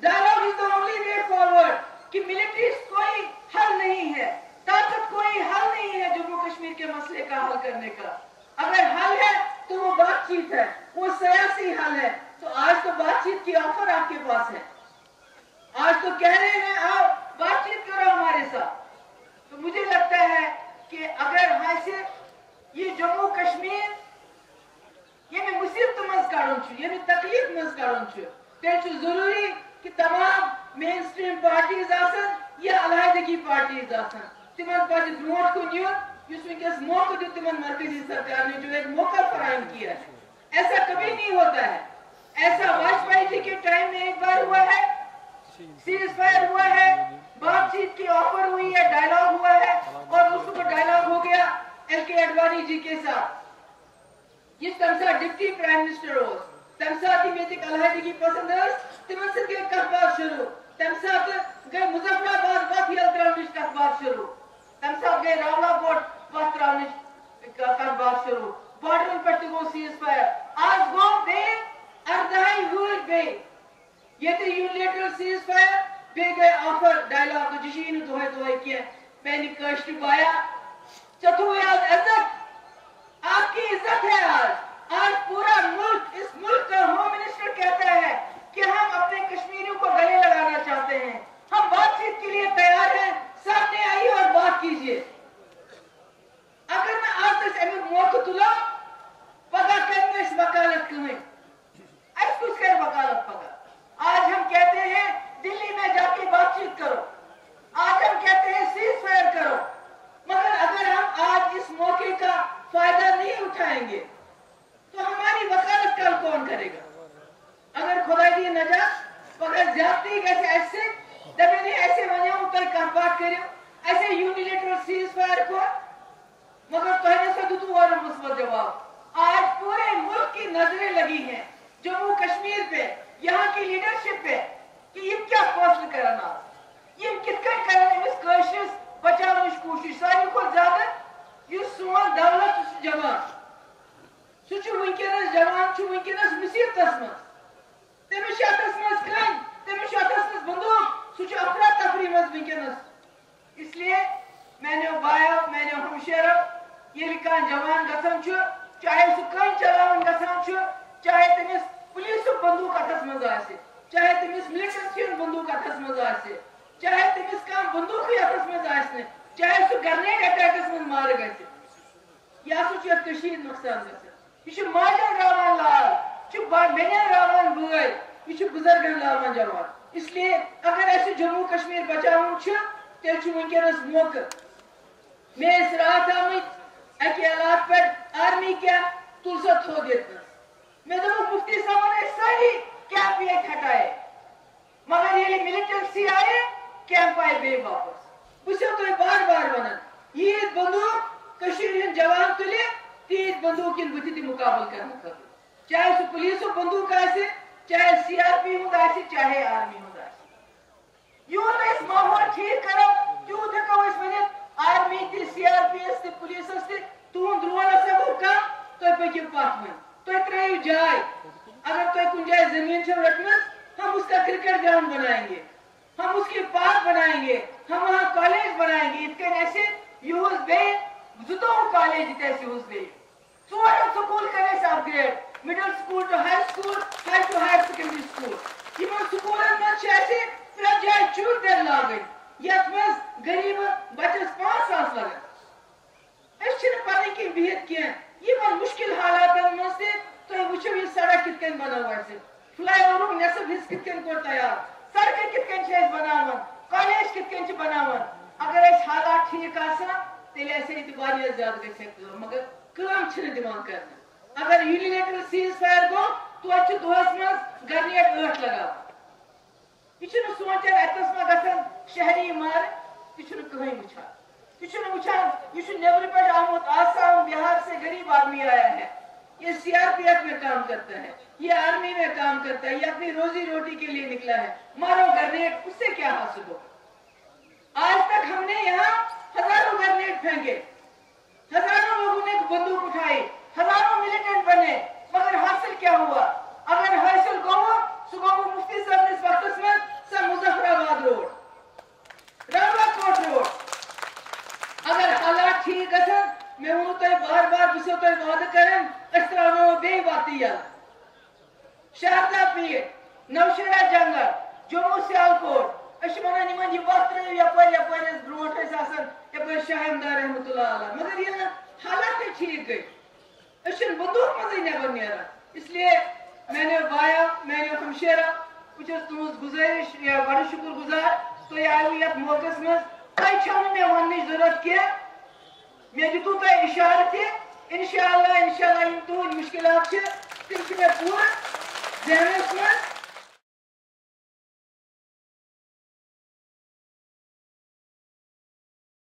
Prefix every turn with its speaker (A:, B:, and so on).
A: Dialogue is only way forward کہ militaries کوئی حل نہیں ہے، طاقت کوئی حل نہیں ہے جموں کشمیر کے مسئلے کا حل کرنے کا۔ اگر حل ہے تو وہ بات چیت ہے، وہ سیاسی حل ہے۔ تو آج تو بات چیت کی آفر آپ کے پاس ہے۔ آج تو کہہ رہے ہیں آپ بات چیت کرو ہمارے ساتھ۔ تو مجھے لگتا ہے کہ اگر ہمیں یہ جموں کشمیر یعنی مصیبت مز کڑن چھو یعنی تکلیف منز کڑن چھو۔ تے چھو ضروری کہ تمام مین سٹریم پارٹیز آسان یا علاحدگی پارٹیز آسان تمن پہ برو کن اس ونکس موقع دیت تمن مرکزی سرکار نے جو ایک موقع فراہم کیا ہے۔ ایسا کبھی نہیں ہوتا ہے۔ ایسا واجپئی جی کے ٹائم میں ایک بار ہوا ہے
B: سیریز فائر ہوا ہے، بات
A: چیت کی آفر ہوئی ہے ڈائلاگ ہوا ہے اور اس کو ڈائلاگ ہو گیا ایل کے اڈوانی جی کے ساتھ۔ یہ تمسا ڈپٹی پرائم منسٹر ہو۔ تمسا دی میتک علاحدگی پسند ہے۔ تمن سۭتۍ گٔے کَتھ شروع؟ تم تَمہِ ساتہٕ گٔے مُظفر آباد وَتھ ییٚلہٕ ترٛاونٕچ کَتھ باتھ شروٗع؟ تَمہِ ساتہٕ گٔے راولا کوٹ وَتھ ترٛاونٕچ کَتھ باتھ شروٗع؟ باڈرَن پٮ۪ٹھ تہِ گوٚو سیٖز فایر آز گوٚو بیٚیہِ اَرداہے وٲرۍ بیٚیہِ ییٚتہِ یوٗنِلیٹرل سیٖز فایر بیٚیہِ گٔے آفر ڈایلاگٕچ یہِ چھِ یی نہٕ دۄہے دۄہے کیٚنٛہہ میٛانہِ بایا ژےٚ تھوٚوُے آز عزت۔ آپ کی عزت ہے آج۔ آج پورا ملک اس ملک کا ہوم تلا؟ پگا کرتے اس وکالت کمیں ایس کچھ کر وکالت پگا آج ہم کہتے ہیں، دلی میں جا کے بات چیت کرو۔ آج ہم کہتے ہیں سیز فائر کرو۔ مگر اگر ہم آج اس موقع کا فائدہ نہیں اٹھائیں گے، تو ہماری وکالت کل کون کرے گا؟ اگر خدا دی نجات پگا زیادتی کیسے ایسے؟ دبینے ایسے ونیا اوپر کمپاٹ کرے مگر کہنے سے دو اور مثبت آج پورے ملک کی نظریں لگی ہیں، جموں کشمیر پہ، یہاں کی لیڈرشپ پہ، کہ یہ کیا فیصل کرانا یہ کس کا کرنے اس کوشش بچانے کوشش۔ ساری کو زیادہ، یہ سوال دولت جمع سو چھو ونکرس جمع چھو ونکرس مسیر تسمس تمش اتس مز کن تمش اتس مز افراد تفری مز ونکرس ییٚلہِ کانٛہہ جوان گژھان چھُ چاہے سُہ کٔنۍ چلاوان گژھان چھُ چاہے تٔمِس پُلیٖسُک بٔنٛدوٗق ہَتَس منٛز آسہِ چاہے تٔمِس مِلٹرسی ہُنٛد بٔنٛدوٗق ہَتَس منٛز آسہِ چاہے تٔمِس کانٛہہ بٔنٛدوٗقٕے ہَتَس منٛز آسہِ نہٕ چاہے سُہ گرنیڈ اَٹیکَس منٛز مارٕ گژھِ یہِ ہسا چھُ یَتھ کٔشیٖرِ نۄقصان گژھان یہِ چھُ ماجَن راوان لال یہِ چھُ بیٚنٮ۪ن راوان بٲے یہِ چھُ بُزرگَن راوان جوان اس لیے اگر اَسہِ جموں کشمیٖر بچاوُن چھُ تیٚلہِ چھُ وٕنکٮ۪نَس موقعہٕ مےٚ ٲسۍ راتھ آمٕتۍ muzaffer Ermiken Tulsa Todetnas. Mezabuk Mufti Saman ایسا ہی کیمپ یہ ہٹائے مگر یہ ملٹر آئے، کیمپ آئے بے واپس۔ بسیو تو بار بار ونن یہ بندوق کشیر جوان تلے تیت بندوق ان بتی مقابل کرنا خطر چاہے سو پولیس بندوق آسے چاہے سی آر پی ہوں آسے چاہے آرمی ہوں آسے یوں میں اس ماحول ٹھیک کرو، کیوں دکھو اس منت آرمی تی سی آر پی اس تی پولیس اس تہد رول ہسا کم تھی پکو پتھ ون تھی ترو جائے اگر تھی کن جائے زمین چھو رٹمت ہم اس کا کرکٹ گراؤنڈ بنائیں گے ہم اس کی پارک بنائیں گے ہم وہاں کالج بنائیں گے اتنے ایسے یوز بے زدو کالج تیسے یوز بے ژور سکول کرے سا upgrade middle school to high school high to higher secondary school یمن سکولن مز چھ اسہ پرٛٮ۪تھ جایہِ چُر دِنہٕ لاگٕنۍ یتھ مَنٛز غریٖبہٕ بَچَس پانٛژھ ساس لَگان چھِنہٕ پنٕنۍ کِنۍ بِہِتھ کینٛہہ یِمن مُشکِل حالاتن منٛز تہِ تُہۍ وٕچھِو یہِ سڑک کِتھ کٔنۍ بنٲو اَسہِ فلاے اوورُک نٮ۪صف حصہٕ کِتھ کٔنۍ کوٚر تیار سڑکہٕ کِتھ کٔنۍ چھِ أسۍ بناوان کالیج کِتھ کٔنۍ چھِ بناوان اگر أسۍ حالات ٹھیٖک آسان تیٚلہِ آسہِ ییٚتہِ واریاہ زیادٕ گژھِ ہے مگر کام چھنہ دِوان کرنہٕ اگر یونیلیٹرل سیز فایر گوٚو توتہِ چھُ دۄہس منٛز گرنیٹ ٲٹھ لگاوان یہ چھُنہٕ سونٛچان اتنس ما گژھن شہری مارٕ یہِ چھُنہٕ کٕہٕنۍ وٕچھان یہ چھُنہٕ وٕچھان یہ چھُ نیبرٕ آسام بہار سے غریب آدمی آیا ہے یہ سی آر پی ایف میں کام کرتا ہے. یہ آرمی میں کام کرتا ہے. یہ اپنی روزی روٹی کے لیے نکلا ہے. مارو گرنیٹ اس سے کیا حاصل ہو؟ آج تک ہم نے یہاں ہزاروں گرنیٹ پھینکے. ہزاروں لوگوں نے بندوق اٹھائی. ہزاروں ملیٹنٹ بنے. تو بار بار جسے تو عبادت کرن اس طرح وہ بے عبادتی ہے۔ شہردہ پیر نوشیرہ جنگل، جموں سیالکوٹ اش ونان یمن یہ جی، وقت رہو یپٲرۍ یپٲرۍ ٲسۍ برٛونٛٹھ ٲسۍ آسان یپٲرۍ شاہ احمدار رحمۃ اللہ علیہ۔ مگر ییٚلہِ نہٕ حالات گئی۔ گٔے أسۍ چھِنہٕ بندوٗق منٛزٕے نٮ۪بر نیران اس لیے میانیو بایا میانیو ہمشیرا بہٕ چھَس تُہٕنٛز گُزٲرِش یا بَڑٕ شُکُر گُزار تُہۍ آیوٕ یَتھ موقعس منٛز تۄہہِ چھو نہٕ مےٚ وَننٕچ ضروٗرت کینٛہہ مےٚ دِتوٗ تۄہہِ اِشارٕ تہِ اِنشاء اللہ اِنشاء اللہ یِم تُہنٛدۍ مُشکِلات چھِ تِم